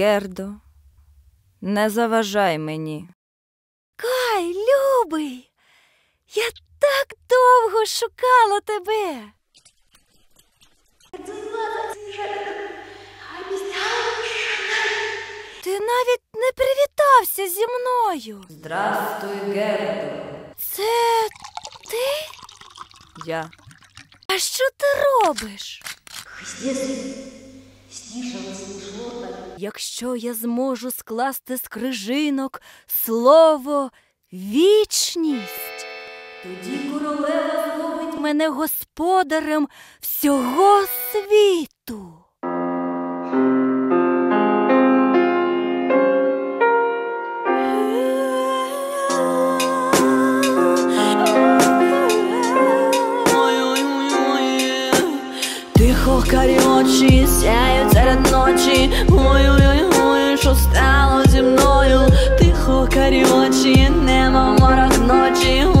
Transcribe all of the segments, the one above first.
Гердо, не заважай мені. Кай, любий, я так довго шукала тебе. Ти навіть не привітався зі мною. Здравствуй, Гердо. Це ти? Я. А що ти робиш? Якщо я зможу скласти з крижинок слово вічність, тоді королева зробить мене господарем всього світу. Тихо карі очі сяють серед ночі. Ой-ой-ой, що стало зі мною? Тихо карі очі, нема морок ночі.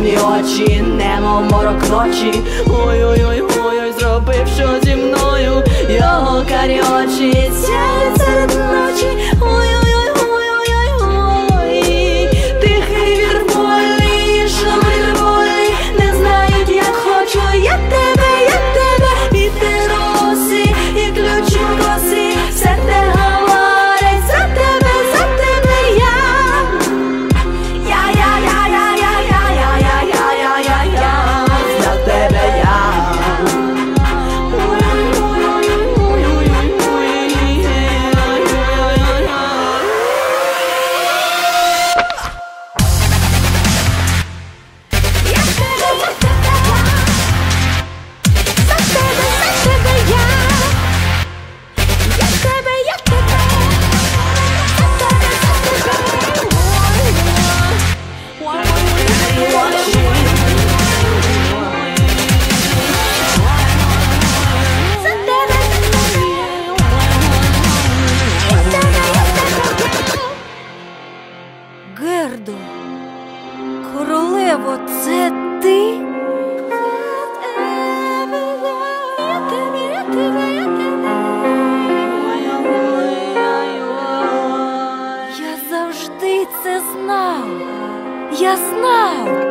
темні очі, немо морок ночі. Ой-ой-ой, ой, ой зробив що зі мною, його карі очі. я знав.